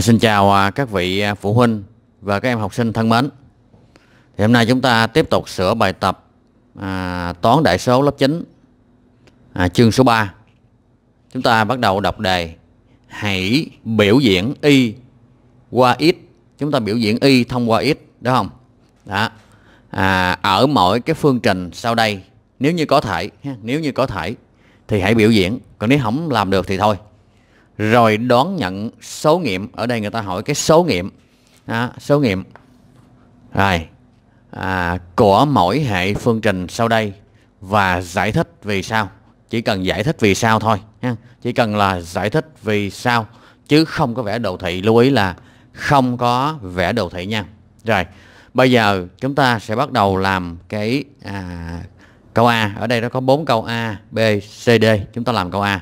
À, xin chào à, các vị à, phụ huynh và các em học sinh thân mến. Thì hôm nay chúng ta tiếp tục sửa bài tập à, toán đại số lớp 9 à, chương số 3. Chúng ta bắt đầu đọc đề Hãy biểu diễn y qua x. Chúng ta biểu diễn y thông qua x, đúng không? Đó. À, ở mỗi cái phương trình sau đây nếu như có thể, nếu như có thể thì hãy biểu diễn, còn nếu không làm được thì thôi rồi đón nhận số nghiệm. Ở đây người ta hỏi cái số nghiệm. À, số nghiệm. Rồi à, của mỗi hệ phương trình sau đây và giải thích vì sao. Chỉ cần giải thích vì sao thôi nha chỉ cần là giải thích vì sao chứ không có vẽ đồ thị. Lưu ý là không có vẽ đồ thị nha. Rồi bây giờ chúng ta sẽ bắt đầu làm cái à, câu A. Ở đây nó có bốn câu A B C D. Chúng ta làm câu A.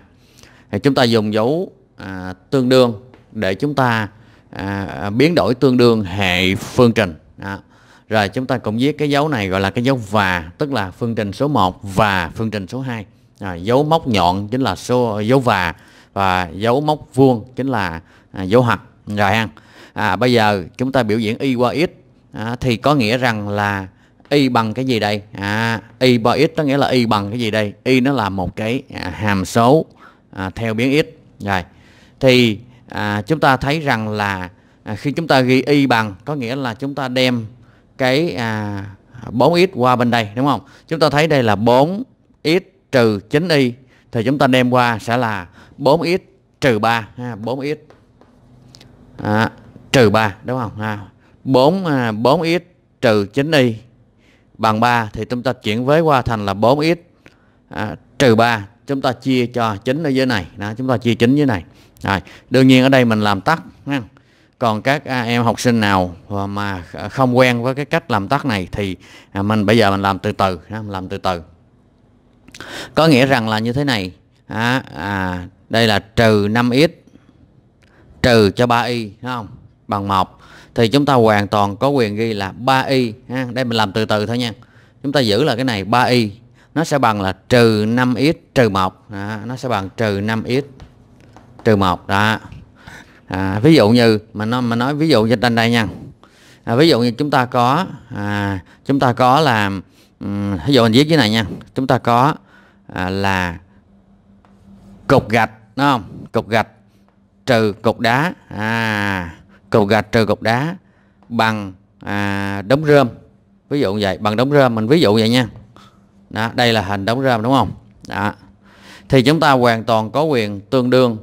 Thì chúng ta dùng dấu à, tương đương để chúng ta à, à, biến đổi tương đương hệ phương trình. À. rồi chúng ta cũng viết cái dấu này gọi là cái dấu và tức là phương trình số 1 và phương trình số 2 à, dấu móc nhọn chính là số dấu và và dấu móc vuông chính là à, dấu hoặc. Rồi ha. À, bây giờ chúng ta biểu diễn y qua x. À, thì có nghĩa rằng là y bằng cái gì đây? À, y qua x có nghĩa là y bằng cái gì đây? Y nó là một cái à, hàm số à, theo biến x. Rồi thì à, chúng ta thấy rằng là à, khi chúng ta ghi y bằng có nghĩa là chúng ta đem cái à, 4x qua bên đây đúng không? Chúng ta thấy đây là 4x trừ 9y thì chúng ta đem qua sẽ là 4x trừ 3 ha, 4x à, trừ 3 đúng không? Ha. 4 à, 4x trừ 9y bằng 3 thì chúng ta chuyển với qua thành là 4x à, trừ 3 chúng ta chia cho 9 ở dưới này đó, chúng ta chia 9 dưới này rồi, đương nhiên ở đây mình làm tắt ha. Còn các à, em học sinh nào mà không quen với cái cách làm tắt này thì à, mình bây giờ mình làm từ từ, mình làm từ từ. Có nghĩa rằng là như thế này, à, à, đây là trừ 5x trừ cho 3y không? Bằng 1 thì chúng ta hoàn toàn có quyền ghi là 3y ha. Đây mình làm từ từ thôi nha. Chúng ta giữ là cái này 3y nó sẽ bằng là trừ 5x trừ 1 à, nó sẽ bằng trừ 5x trừ 1 đó. À, ví dụ như mà nó mà nói ví dụ như trên đây nha. À, ví dụ như chúng ta có à, chúng ta có là um, ví dụ mình viết dưới này nha. Chúng ta có à, là cục gạch đúng không? Cục gạch trừ cục đá. À, cục gạch trừ cục đá bằng à, đống rơm. Ví dụ vậy bằng đống rơm mình ví dụ vậy nha. Đó, đây là hình đống rơm đúng không? Đó. Thì chúng ta hoàn toàn có quyền tương đương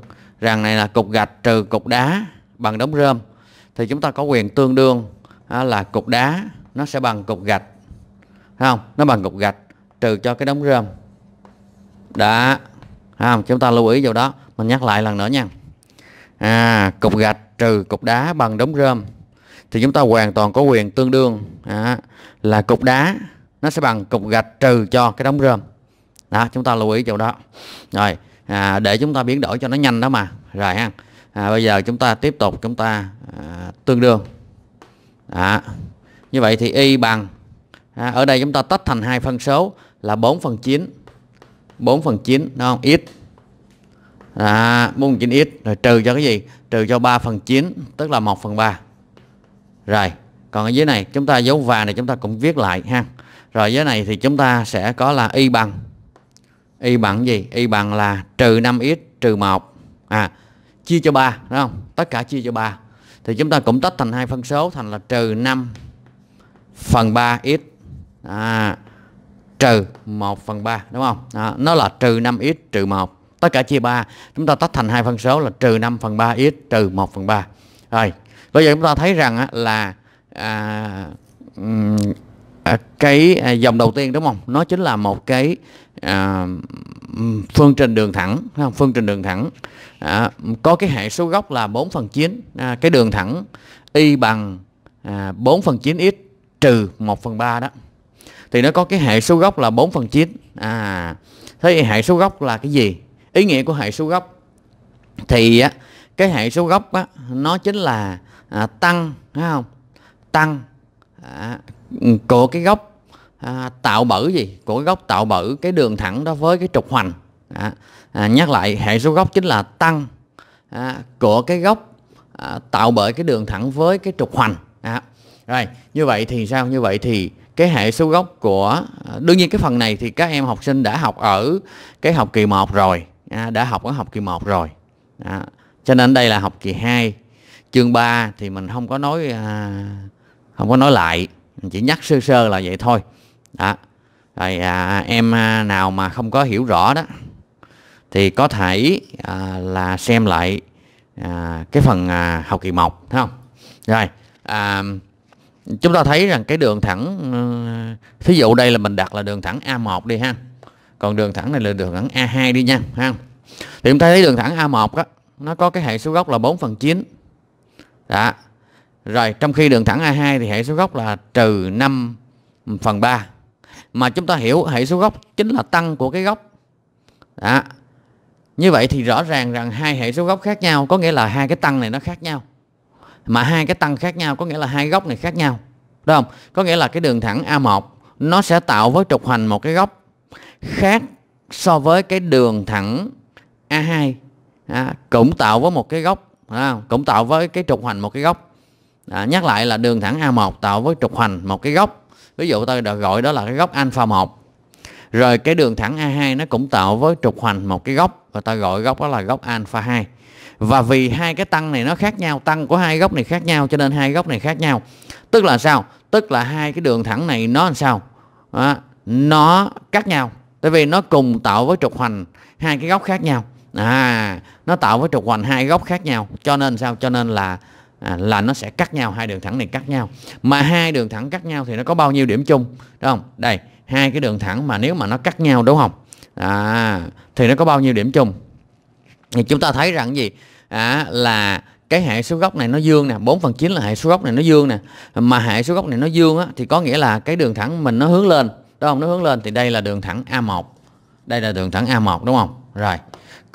rằng này là cục gạch trừ cục đá bằng đống rơm. Thì chúng ta có quyền tương đương à, là cục đá nó sẽ bằng cục gạch. Thấy không? Nó bằng cục gạch trừ cho cái đống rơm. Đã không? Chúng ta lưu ý vào đó. Mình nhắc lại lần nữa nha. À, cục gạch trừ cục đá bằng đống rơm. Thì chúng ta hoàn toàn có quyền tương đương à, là cục đá nó sẽ bằng cục gạch trừ cho cái đống rơm. Đó chúng ta lưu ý chỗ đó. Rồi à, để chúng ta biến đổi cho nó nhanh đó mà. Rồi ha. À, bây giờ chúng ta tiếp tục chúng ta à, tương đương. Đó. như vậy thì y bằng à, ở đây chúng ta tách thành hai phân số là 4 phần 9 4 phần 9 đúng không? X à, 4 phần 9 x rồi trừ cho cái gì? Trừ cho 3 phần 9 tức là 1 phần 3 rồi còn ở dưới này chúng ta dấu và này chúng ta cũng viết lại ha. Rồi dưới này thì chúng ta sẽ có là y bằng y bằng gì? Y bằng là trừ 5x trừ 1 à chia cho 3 đúng không? Tất cả chia cho 3 thì chúng ta cũng tách thành hai phân số thành là trừ 5 phần 3x à, trừ 1 phần 3 đúng không? À, nó là trừ 5x trừ 1 tất cả chia 3 chúng ta tách thành hai phân số là trừ 5 phần 3x trừ 1 phần 3 rồi bây giờ chúng ta thấy rằng á, là à, à, cái à, dòng đầu tiên đúng không? Nó chính là một cái à, phương trình đường thẳng không? phương trình đường thẳng. À, có cái hệ số góc là 4 phần 9 à, cái đường thẳng y bằng à, 4 phần 9 x trừ 1 phần 3 đó. Thì nó có cái hệ số góc là 4 phần 9 à, thế hệ số góc là cái gì? Ý nghĩa của hệ số góc thì á, cái hệ số góc á, nó chính là à, tăng phải không? Tăng à, của cái góc à, tạo bở gì? Của cái góc tạo bở cái đường thẳng đó với cái trục hoành. À, à, nhắc lại hệ số góc chính là tăng. À, của cái góc à, tạo bởi cái đường thẳng với cái trục hoành. À, rồi như vậy thì sao? Như vậy thì cái hệ số gốc của à, đương nhiên cái phần này thì các em học sinh đã học ở cái học kỳ 1 rồi. À, đã học ở học kỳ 1 rồi. À, cho nên đây là học kỳ 2 chương 3 thì mình không có nói à, không có nói lại. Chỉ nhắc sơ sơ là vậy thôi đó. Rồi à, em à, nào mà không có hiểu rõ đó thì có thể à, là xem lại à, cái phần à, học kỳ 1 thấy không? Rồi à, chúng ta thấy rằng cái đường thẳng ừ, thí dụ đây là mình đặt là đường thẳng A1 đi ha. Còn đường thẳng này là đường thẳng A2 đi nha ha thì chúng ta thấy đường thẳng A1 đó nó có cái hệ số góc là 4 phần 9 đó. Rồi trong khi đường thẳng A2 thì hệ số góc là trừ 5 phần 3 mà chúng ta hiểu hệ số góc chính là tăng của cái góc đó. Như vậy thì rõ ràng rằng hai hệ số góc khác nhau có nghĩa là hai cái tăng này nó khác nhau. Mà hai cái tăng khác nhau có nghĩa là hai góc này khác nhau. Đúng không? Có nghĩa là cái đường thẳng A1 nó sẽ tạo với trục hoành một cái góc khác so với cái đường thẳng A2 à, cũng tạo với một cái góc à, cũng tạo với cái trục hoành một cái góc à, nhắc lại là đường thẳng A1 tạo với trục hoành một cái góc ví dụ tôi đã gọi đó là cái góc alpha 1 rồi cái đường thẳng A2 nó cũng tạo với trục hoành một cái góc và ta gọi góc đó là góc alpha 2 và vì hai cái tăng này nó khác nhau tăng của hai góc này khác nhau cho nên hai góc này khác nhau. Tức là sao? Tức là hai cái đường thẳng này nó làm sao? À, nó cắt nhau. Tại vì nó cùng tạo với trục hoành hai cái góc khác nhau. À nó tạo với trục hoành hai góc khác nhau. Cho nên sao? Cho nên là à, là nó sẽ cắt nhau hai đường thẳng này cắt nhau. Mà hai đường thẳng cắt nhau thì nó có bao nhiêu điểm chung đúng không? Đây hai cái đường thẳng mà nếu mà nó cắt nhau đúng không? À, thì nó có bao nhiêu điểm chung? Thì chúng ta thấy rằng gì? À, là cái hệ số góc này nó dương nè 4 phần 9 là hệ số góc này nó dương nè. Mà hệ số góc này nó dương á, thì có nghĩa là cái đường thẳng mình nó hướng lên đúng không? Nó hướng lên thì đây là đường thẳng A1 đây là đường thẳng A1 đúng không? Rồi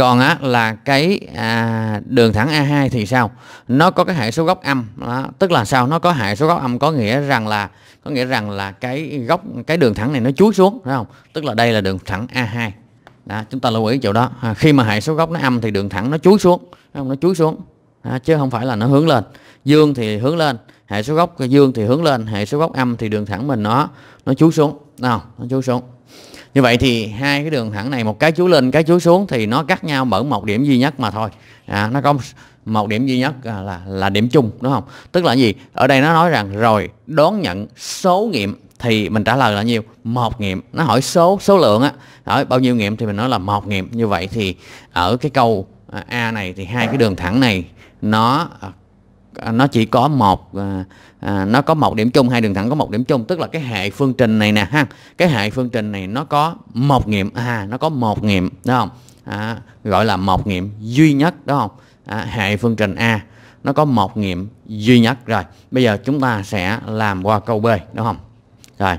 còn á là cái à, đường thẳng A2 thì sao? Nó có cái hệ số góc âm đó. tức là sao? Nó có hệ số góc âm có nghĩa rằng là có nghĩa rằng là cái góc cái đường thẳng này nó chuối xuống đúng không? Tức là đây là đường thẳng A2 đó, chúng ta lưu ý chỗ đó. À, khi mà hệ số góc nó âm thì đường thẳng nó chuối xuống không? nó chuối xuống. À, chứ không phải là nó hướng lên. Dương thì hướng lên hệ số góc dương thì hướng lên hệ số góc âm thì đường thẳng mình nó nó chuối xuống. Nào nó chuối xuống như vậy thì hai cái đường thẳng này một cái chú lên cái chú xuống thì nó cắt nhau bởi một điểm duy nhất mà thôi. À, nó có một điểm duy nhất à, là là điểm chung đúng không? Tức là gì? Ở đây nó nói rằng rồi đón nhận số nghiệm thì mình trả lời là nhiêu? Một nghiệm. Nó hỏi số số lượng á. Hỏi bao nhiêu nghiệm thì mình nói là một nghiệm. Như vậy thì ở cái câu à, a này thì hai cái đường thẳng này nó À, nó chỉ có một à, à, nó có một điểm chung hai đường thẳng có một điểm chung tức là cái hệ phương trình này nè ha. Cái hệ phương trình này nó có một nghiệm à nó có một nghiệm đúng không? À, gọi là một nghiệm duy nhất đúng không? À, hệ phương trình a nó có một nghiệm duy nhất. Rồi bây giờ chúng ta sẽ làm qua câu b đúng không? Rồi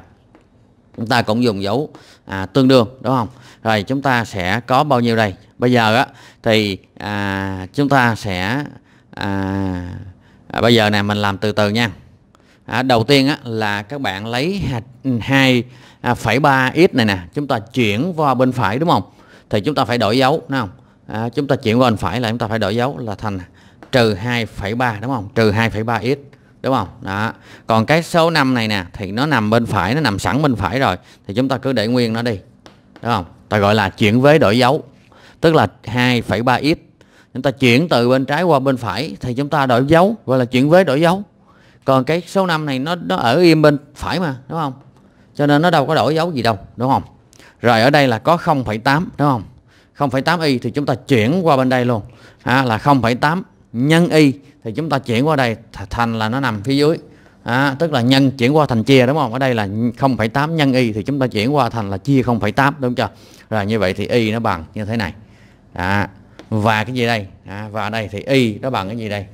chúng ta cũng dùng dấu à, tương đương đúng không? Rồi chúng ta sẽ có bao nhiêu đây? Bây giờ á thì à, chúng ta sẽ à, à, bây giờ này mình làm từ từ nha. À, đầu tiên á, là các bạn lấy 2,3x ừ, à, này nè chúng ta chuyển qua bên phải đúng không? Thì chúng ta phải đổi dấu đúng không? À, chúng ta chuyển qua bên phải là chúng ta phải đổi dấu là thành trừ 2,3 đúng không? Trừ 2,3 x đúng không? Đó. Còn cái số 5 này nè thì nó nằm bên phải nó nằm sẵn bên phải rồi thì chúng ta cứ để nguyên nó đi đúng không? Ta gọi là chuyển với đổi dấu tức là 2,3 x chúng ta chuyển từ bên trái qua bên phải thì chúng ta đổi dấu gọi là chuyển với đổi dấu. Còn cái số 5 này nó nó ở im bên phải mà đúng không? Cho nên nó đâu có đổi dấu gì đâu đúng không? Rồi ở đây là có 0,8 đúng không? 0,8 y thì chúng ta chuyển qua bên đây luôn. À, là 0,8 nhân y thì chúng ta chuyển qua đây thành là nó nằm phía dưới. À, tức là nhân chuyển qua thành chia đúng không? Ở đây là 0,8 nhân y thì chúng ta chuyển qua thành là chia 0,8 đúng chưa? Rồi như vậy thì y nó bằng như thế này. À, và cái gì đây? À, và ở đây thì y nó bằng cái gì đây?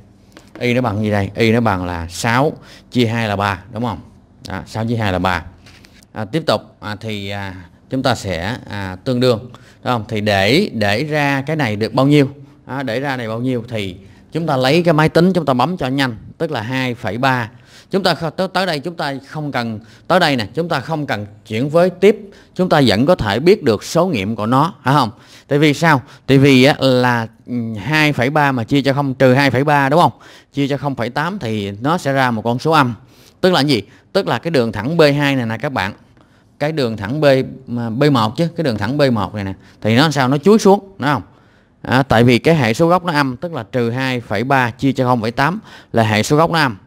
Y nó bằng gì đây? Y nó bằng là 6 chia 2 là 3 đúng không? À, Đó, 6 chia 2 là 3 à, tiếp tục à, thì à, chúng ta sẽ à, tương đương đúng không? Thì để để ra cái này được bao nhiêu? À, để ra này bao nhiêu thì chúng ta lấy cái máy tính chúng ta bấm cho nhanh tức là 2,3 chúng ta tới, tới đây chúng ta không cần tới đây nè chúng ta không cần chuyển với tiếp. Chúng ta vẫn có thể biết được số nghiệm của nó phải không? Tại vì sao? Tại vì á, là ừ, 2,3 mà chia cho không trừ 2,3 đúng không? Chia cho 0,8 thì nó sẽ ra một con số âm. Tức là gì? Tức là cái đường thẳng B2 này nè các bạn. Cái đường thẳng B B1 chứ cái đường thẳng B1 này nè thì nó sao? Nó chuối xuống đúng không? À, tại vì cái hệ số góc nó âm tức là trừ 2,3 chia cho 0,8 là hệ số góc nó âm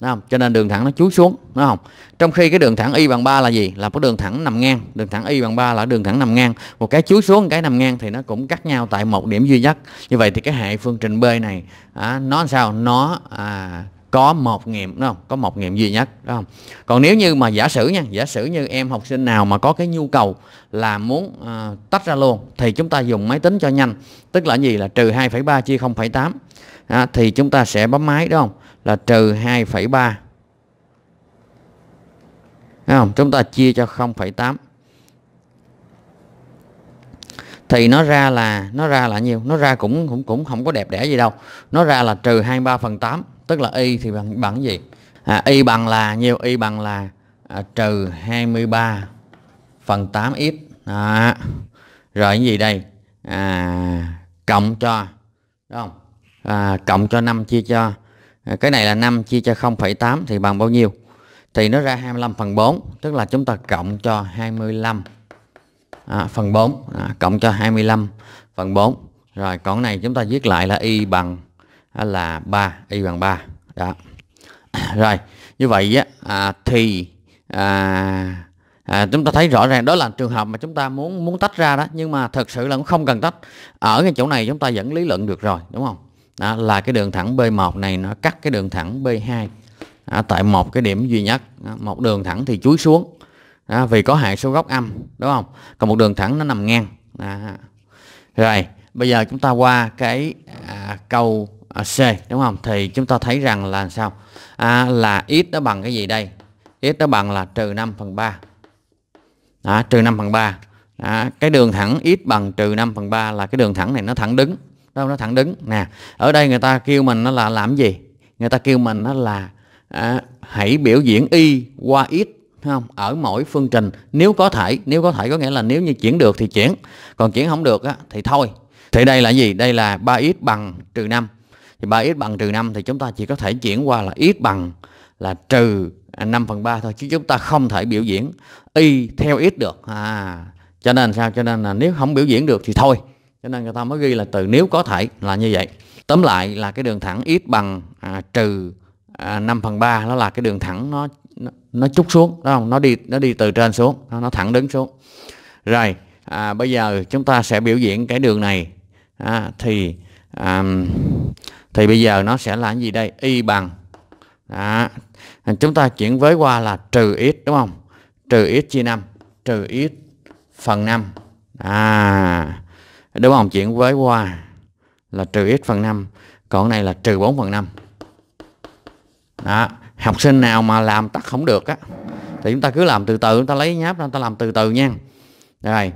đúng không? cho nên đường thẳng nó chuối xuống đúng không? Trong khi cái đường thẳng y bằng 3 là gì? Là cái đường thẳng nằm ngang. Đường thẳng y bằng 3 là đường thẳng nằm ngang. Một cái chuối xuống một cái nằm ngang thì nó cũng cắt nhau tại một điểm duy nhất. Như vậy thì cái hệ phương trình b này à, nó sao? Nó à, có một nghiệm đúng không? Có một nghiệm duy nhất đúng không? Còn nếu như mà giả sử nha giả sử như em học sinh nào mà có cái nhu cầu là muốn à, tách ra luôn thì chúng ta dùng máy tính cho nhanh. Tức là gì? Là trừ 2,3 chia 0,8 à, thì chúng ta sẽ bấm máy đúng không? Là trừ 2,3 Đúng không? Chúng ta chia cho 0,8 thì nó ra là nó ra là nhiêu? Nó ra cũng cũng cũng không có đẹp đẽ gì đâu. Nó ra là trừ 23 phần 8, tức là y thì bằng bằng gì? À, y bằng là nhiêu? Y bằng là à, trừ 23 phần 8 x. Đó. Rồi cái gì đây? À, cộng cho đúng không? À, cộng cho 5 chia cho À, cái này là 5 chia cho 0,8 thì bằng bao nhiêu thì nó ra 25 phần 4 tức là chúng ta cộng cho 25 à, phần 4 à, cộng cho 25 phần 4 rồi còn này chúng ta viết lại là y bằng là 3 y bằng 3 đó. Rồi như vậy á à, thì à, à, chúng ta thấy rõ ràng đó là trường hợp mà chúng ta muốn muốn tách ra đó nhưng mà thật sự là cũng không cần tách. Ở cái chỗ này chúng ta vẫn lý luận được rồi đúng không? Đó, là cái đường thẳng B1 này nó cắt cái đường thẳng B2 à, tại một cái điểm duy nhất. Đó, một đường thẳng thì chuối xuống. Đó, vì có hệ số góc âm đúng không? Còn một đường thẳng nó nằm ngang. Đó. rồi bây giờ chúng ta qua cái à, câu À, C đúng không? Thì chúng ta thấy rằng là sao? À, là x nó bằng cái gì đây? X nó bằng là trừ 5 phần 3 đó, trừ 5 phần 3 đó, cái đường thẳng x bằng trừ 5 phần 3 là cái đường thẳng này nó thẳng đứng. Đâu nó thẳng đứng. Nè ở đây người ta kêu mình nó là làm gì? Người ta kêu mình nó là à, hãy biểu diễn y qua x không? Ở mỗi phương trình. Nếu có thể nếu có thể có nghĩa là nếu như chuyển được thì chuyển. Còn chuyển không được á, thì thôi. Thì đây là gì? Đây là 3x bằng trừ 5 thì 3x bằng trừ 5 thì chúng ta chỉ có thể chuyển qua là x bằng là trừ 5 phần 3 thôi chứ chúng ta không thể biểu diễn y theo x được. À cho nên sao? Cho nên là nếu không biểu diễn được thì thôi. Cho nên người ta mới ghi là từ nếu có thể là như vậy. Tóm lại là cái đường thẳng x bằng à, trừ à, 5 phần 3 nó là cái đường thẳng nó nó, nó chút xuống đúng không? Nó đi nó đi từ trên xuống nó, nó thẳng đứng xuống. Rồi à, bây giờ chúng ta sẽ biểu diễn cái đường này. À, thì à, thì bây giờ nó sẽ là cái gì đây? Y bằng. Đó. chúng ta chuyển với qua là trừ x, đúng không? Trừ x chia 5 trừ x phần 5 à. Đúng không? Chuyển với qua là trừ x phần 5 còn này là trừ 4 phần 5 đó. Học sinh nào mà làm tắt không được á, thì chúng ta cứ làm từ từ, chúng ta lấy nháp ra, chúng ta làm từ từ nha. Rồi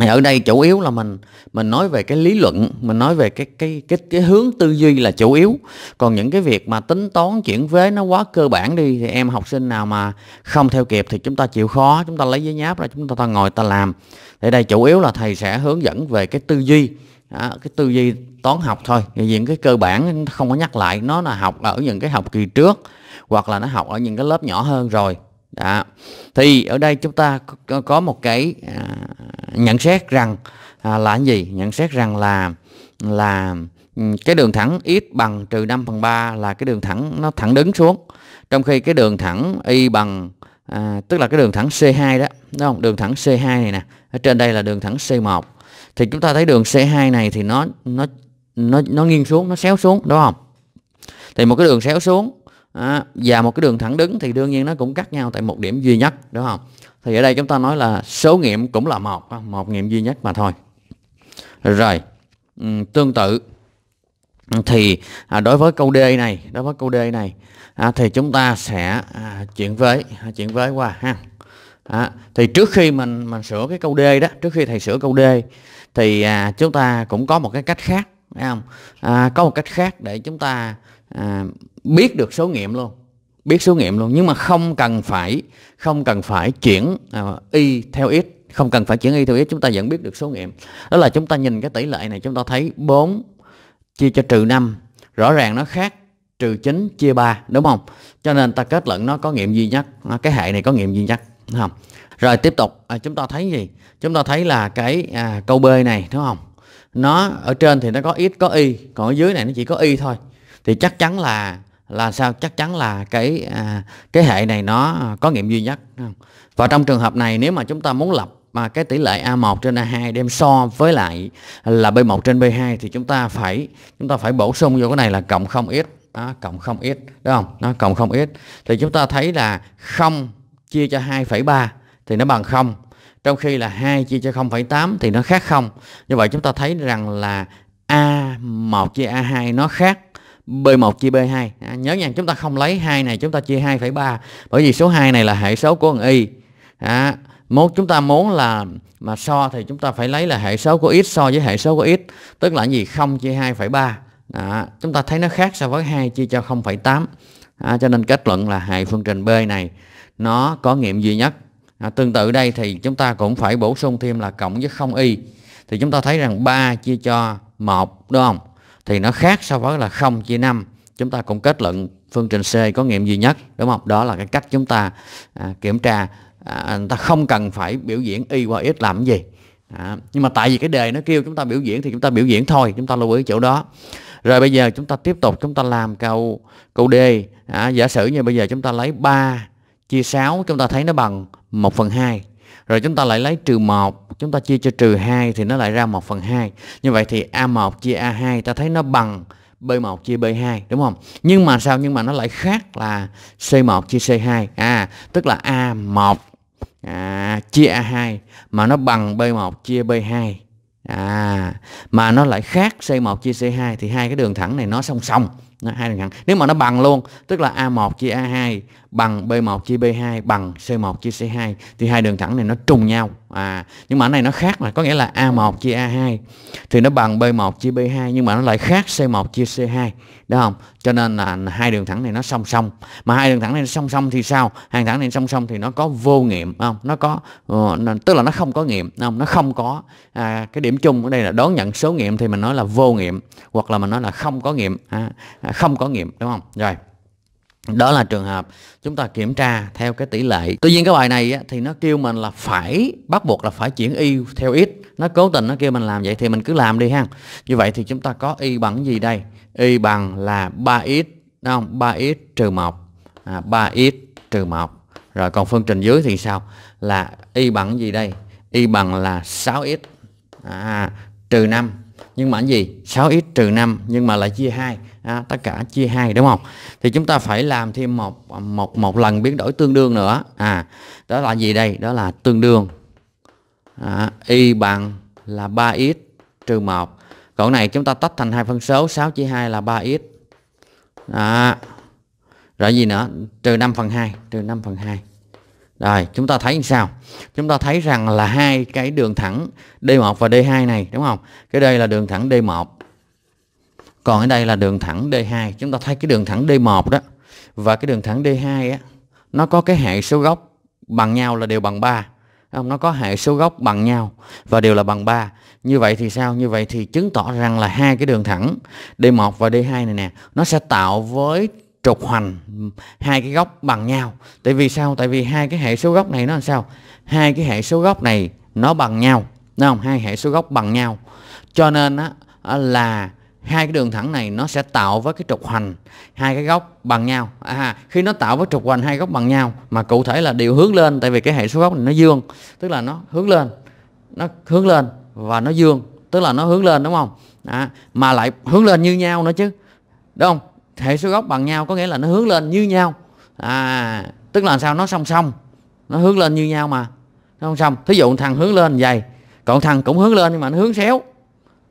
ở đây chủ yếu là mình mình nói về cái lý luận mình nói về cái cái cái cái hướng tư duy là chủ yếu. Còn những cái việc mà tính toán chuyển vế nó quá cơ bản đi thì em học sinh nào mà không theo kịp thì chúng ta chịu khó chúng ta lấy giấy nháp ra chúng ta, ta ngồi ta làm. Thì đây chủ yếu là thầy sẽ hướng dẫn về cái tư duy. Đó, cái tư duy toán học thôi. Thì những cái cơ bản không có nhắc lại nó là học ở những cái học kỳ trước hoặc là nó học ở những cái lớp nhỏ hơn rồi đó. thì ở đây chúng ta có, một cái à, nhận xét rằng à, là cái gì? Nhận xét rằng là là ừ, cái đường thẳng x bằng trừ 5 phần 3 là cái đường thẳng nó thẳng đứng xuống. Trong khi cái đường thẳng y bằng à, tức là cái đường thẳng C2 đó đúng không? Đường thẳng C2 này nè ở trên đây là đường thẳng C1 thì chúng ta thấy đường C2 này thì nó nó nó nó nghiêng xuống nó xéo xuống đúng không? Thì một cái đường xéo xuống à, và một cái đường thẳng đứng thì đương nhiên nó cũng cắt nhau tại một điểm duy nhất đúng không? Thì ở đây chúng ta nói là số nghiệm cũng là một một nghiệm duy nhất mà thôi. Rồi tương tự. Thì à, đối với câu D này đối với câu D này à, thì chúng ta sẽ à, chuyển với à, chuyển với qua ha. À, thì trước khi mình mình sửa cái câu D đó trước khi thầy sửa câu D thì à, chúng ta cũng có một cái cách khác phải không? À, có một cách khác để chúng ta à, biết được số nghiệm luôn biết số nghiệm luôn. Nhưng mà không cần phải không cần phải chuyển à, y theo x không cần phải chuyển y theo x chúng ta vẫn biết được số nghiệm. Đó là chúng ta nhìn cái tỷ lệ này chúng ta thấy 4 chia cho trừ 5 rõ ràng nó khác trừ 9 chia 3 đúng không? Cho nên ta kết luận nó có nghiệm duy nhất cái hệ này có nghiệm duy nhất đúng không? Rồi tiếp tục à, chúng ta thấy gì? Chúng ta thấy là cái à, câu b này đúng không? Nó ở trên thì nó có x có y còn ở dưới này nó chỉ có y thôi thì chắc chắn là là sao? Chắc chắn là cái à, cái hệ này nó có nghiệm duy nhất và trong trường hợp này nếu mà chúng ta muốn lập mà cái tỷ lệ A1 trên A2 đem so với lại là B1 trên B2 thì chúng ta phải chúng ta phải bổ sung vô cái này là cộng 0x đó, cộng 0x đúng không? Nó cộng 0x thì chúng ta thấy là 0 chia cho 2,3 thì nó bằng 0 trong khi là 2 chia cho 0,8 thì nó khác 0 như vậy chúng ta thấy rằng là A1 chia A2 nó khác. B1 chia B2 à, nhớ nha chúng ta không lấy 2 này chúng ta chia 2,3 bởi vì số 2 này là hệ số của y. À, muốn chúng ta muốn là mà so thì chúng ta phải lấy là hệ số của x so với hệ số của x. Tức là gì? 0 chia 2,3 à, chúng ta thấy nó khác so với 2 chia cho 0,8 à, cho nên kết luận là hệ phương trình B này nó có nghiệm duy nhất. À, tương tự đây thì chúng ta cũng phải bổ sung thêm là cộng với 0 y. Thì chúng ta thấy rằng 3 chia cho 1 đúng không? Thì nó khác so với là 0 chia 5 chúng ta cũng kết luận phương trình C có nghiệm duy nhất đúng không? Đó là cái cách chúng ta à, kiểm tra. À, ta không cần phải biểu diễn y qua x làm cái gì. À, nhưng mà tại vì cái đề nó kêu chúng ta biểu diễn thì chúng ta biểu diễn thôi chúng ta lưu ý chỗ đó. Rồi bây giờ chúng ta tiếp tục chúng ta làm câu câu D. À, giả sử như bây giờ chúng ta lấy 3 chia 6 chúng ta thấy nó bằng 1 phần 2 rồi chúng ta lại lấy trừ 1 chúng ta chia cho trừ 2 thì nó lại ra 1 phần 2 như vậy thì A1 chia A2 ta thấy nó bằng B1 chia B2 đúng không? Nhưng mà sao? Nhưng mà nó lại khác là C1 chia C2 à tức là A1 à, chia A2 mà nó bằng B1 chia B2 à mà nó lại khác C1 chia C2 thì hai cái đường thẳng này nó song song. Nó hai đường thẳng. Nếu mà nó bằng luôn tức là A1 chia A2 bằng B1 chia B2 bằng C1 chia C2 thì hai đường thẳng này nó trùng nhau. À nhưng mà cái này nó khác mà có nghĩa là A1 chia A2 thì nó bằng B1 chia B2 nhưng mà nó lại khác C1 chia C2 đúng không? Cho nên là hai đường thẳng này nó song song. Mà hai đường thẳng này song song thì sao? Hai đường thẳng này song song thì nó có vô nghiệm không? Nó có uh, tức là nó không có nghiệm không? Nó không có à, cái điểm chung ở đây là đón nhận số nghiệm thì mình nói là vô nghiệm hoặc là mình nói là không có nghiệm à, không có nghiệm đúng không? Rồi đó là trường hợp chúng ta kiểm tra theo cái tỷ lệ. Tuy nhiên cái bài này á, thì nó kêu mình là phải bắt buộc là phải chuyển y theo x nó cố tình nó kêu mình làm vậy thì mình cứ làm đi ha. Như vậy thì chúng ta có y bằng gì đây? Y bằng là 3x đúng không? 3x trừ 1 à, 3x trừ 1 rồi còn phương trình dưới thì sao? Là y bằng gì đây? Y bằng là 6x à, trừ 5 nhưng mà cái gì? 6x trừ 5 nhưng mà lại chia 2 à, tất cả chia 2 đúng không? Thì chúng ta phải làm thêm một một một lần biến đổi tương đương nữa. À đó là gì đây? Đó là tương đương. À, y bằng là 3x trừ 1 còn này chúng ta tách thành hai phân số 6 chia 2 là 3x à, rồi gì nữa? Trừ 5 phần 2 trừ 5 phần 2 rồi chúng ta thấy sao? Chúng ta thấy rằng là hai cái đường thẳng D1 và D2 này đúng không? Cái đây là đường thẳng D1 còn ở đây là đường thẳng D2 chúng ta thấy cái đường thẳng D1 đó. Và cái đường thẳng D2 á, nó có cái hệ số góc bằng nhau là đều bằng 3 không? Nó có hệ số góc bằng nhau và đều là bằng 3 như vậy thì sao? Như vậy thì chứng tỏ rằng là hai cái đường thẳng D1 và D2 này nè, nó sẽ tạo với trục hoành hai cái góc bằng nhau. Tại vì sao? Tại vì hai cái hệ số góc này nó làm sao? Hai cái hệ số góc này nó bằng nhau. Đúng không? Hai hệ số góc bằng nhau. Cho nên á là hai cái đường thẳng này nó sẽ tạo với cái trục hoành hai cái góc bằng nhau. À, khi nó tạo với trục hoành hai góc bằng nhau mà cụ thể là đều hướng lên tại vì cái hệ số góc này nó dương tức là nó hướng lên nó hướng lên và nó dương tức là nó hướng lên đúng không? À, mà lại hướng lên như nhau nữa chứ. Đúng không? Hệ số góc bằng nhau có nghĩa là nó hướng lên như nhau. À tức là sao? Nó song song nó hướng lên như nhau mà. Nó song song. Thí dụ thằng hướng lên dày còn thằng cũng hướng lên nhưng mà nó hướng xéo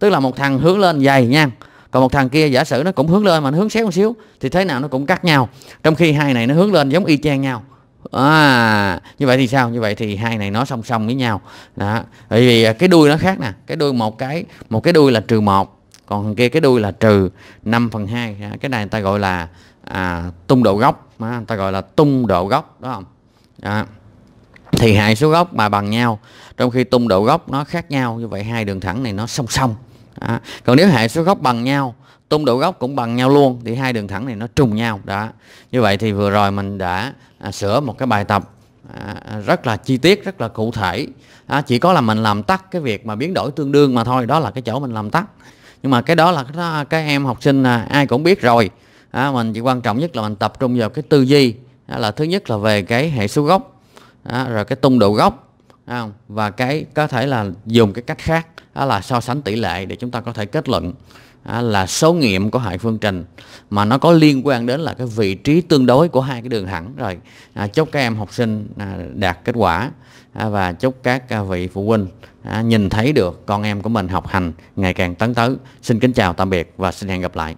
tức là một thằng hướng lên dày nha. Còn một thằng kia giả sử nó cũng hướng lên mà nó hướng xéo một xíu thì thế nào nó cũng cắt nhau. Trong khi hai này nó hướng lên giống y chang nhau. À như vậy thì sao? Như vậy thì hai này nó song song với nhau. Đó. Bởi vì cái đuôi nó khác nè. Cái đuôi một cái một cái đuôi là trừ một còn kia cái đuôi là trừ 5 phần 2 à, cái này người ta gọi là à, tung độ góc mà người ta gọi là tung độ góc đó không? À, thì hai số góc mà bằng nhau trong khi tung độ góc nó khác nhau như vậy hai đường thẳng này nó song song đó. còn nếu hệ số góc bằng nhau tung độ góc cũng bằng nhau luôn thì hai đường thẳng này nó trùng nhau. Đó. Như vậy thì vừa rồi mình đã à, sửa một cái bài tập à, rất là chi tiết rất là cụ thể. À, chỉ có là mình làm tắt cái việc mà biến đổi tương đương mà thôi đó là cái chỗ mình làm tắt. Nhưng mà cái đó là cái, cái em học sinh à, ai cũng biết rồi. À, mình chỉ quan trọng nhất là mình tập trung vào cái tư duy. Đó là thứ nhất là về cái hệ số gốc đó, rồi cái tung độ gốc à, và cái có thể là dùng cái cách khác đó là so sánh tỷ lệ để chúng ta có thể kết luận là số nghiệm của hệ phương trình mà nó có liên quan đến là cái vị trí tương đối của hai cái đường thẳng. Rồi à, chúc các em học sinh à, đạt kết quả à, và chúc các à, vị phụ huynh à, nhìn thấy được con em của mình học hành ngày càng tấn tới. Xin kính chào tạm biệt và xin hẹn gặp lại.